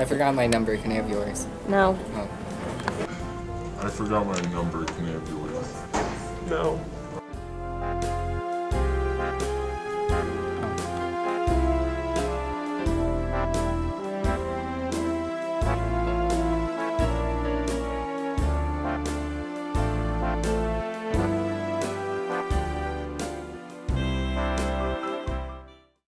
I forgot my number. Can I have yours? No. Oh. I forgot my number. Can I have yours? No.